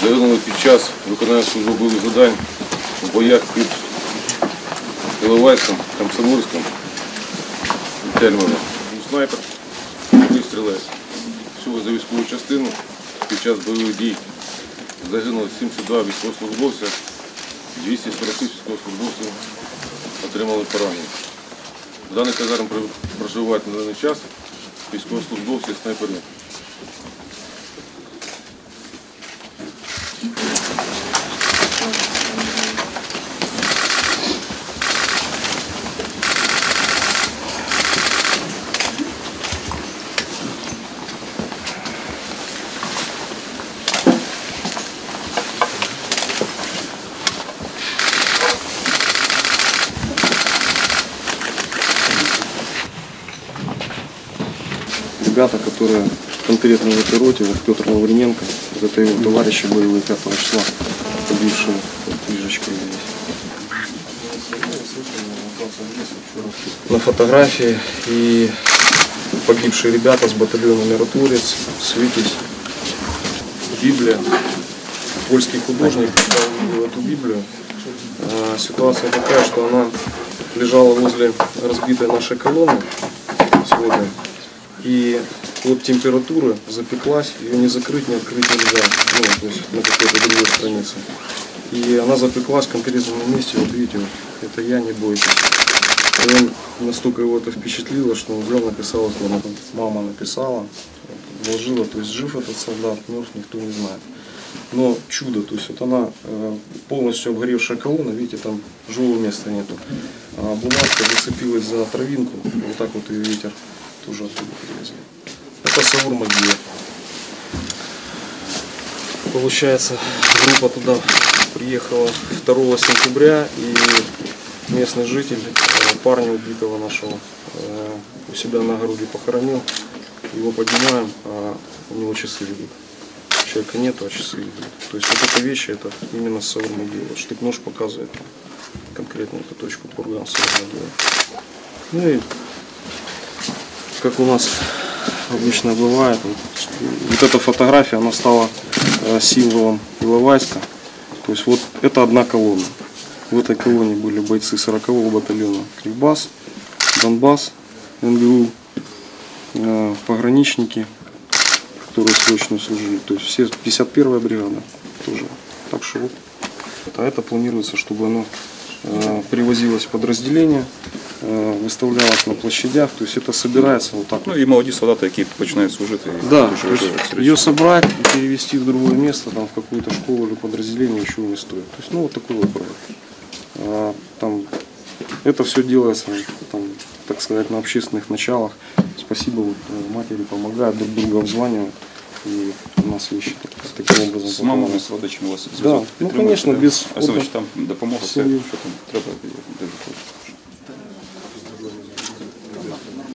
загинули під час виконання службових завдань в боях під Іловайськом, Комсомольськом і Тельманом. Був снайпер, стрілець. Всього за військову частину під час бойових дій загинуло 72 військовослужбовця, 246 військовослужбовців отримали поранення. В даний казарм проживають на даний час військовослужбовці снайпери. Ребята, которые конкретно в этой роте, вот Петр Лавриненко, вот это его товарищи боевые 5 числа, погибшие вот, книжечкой здесь. На фотографии и погибшие ребята с батальона Миротворец, Свитязь, Библия. Польский художник, когда эту Библию, а, ситуация такая, что она лежала возле разбитой нашей колонны сегодня. И вот температура запеклась, ее не закрыть, не открыть нельзя, ну, то есть на какой-то другой странице. И она запеклась в конкретном месте, вот видите, вот, это я, не бойтесь. И он настолько его это впечатлило, что он взял, написал, мама написала, вложила, то есть жив этот солдат, мертв, никто не знает. Но чудо, то есть вот она э, полностью обгоревшая колонна, видите, там живого места нету. А бумажка зацепилась за травинку, вот так вот ее ветер тоже оттуда привезли. Это Саур Магия. Получается, группа туда приехала 2 сентября, и местный житель э, парня убитого нашего э, у себя на огороде похоронил. Его поднимаем, а у него часы лежат. Человека нету, а часы лежат. То есть вот эта вещь, это именно с Саур Магия. Вот штык-нож показывает конкретно эту точку курган Саур Магия. Ну и как у нас обычно бывает, вот, эта фотография, она стала э, символом Иловайска. То есть вот это одна колонна. В этой колонне были бойцы 40-го батальона Кривбас, Донбасс, НГУ, э, пограничники, которые срочно служили. То есть все 51-я бригада тоже. Так что вот. А это планируется, чтобы оно э, привозилось в подразделение, э, выставлялось на площадях. То есть это собирается вот так Ну вот. і молоді солдати, які починають служити. і Да, дуже то есть важливо це ее річ. собрать и перевести в другое место, там, в какую-то школу или подразделение еще не стоит. То есть, ну, вот такой вот проект. А, там, это все делается, там, так сказать, на общественных началах. Спасибо, вот, э, матери помогают, друг друга обзванивают. И у нас вещи так- таким образом З мамами, попадают. з родичами у вас Да, зв'язок ну, підтримуєте, конечно, да? без- А Савич, там допомога, все, Сім'ї. що там треба.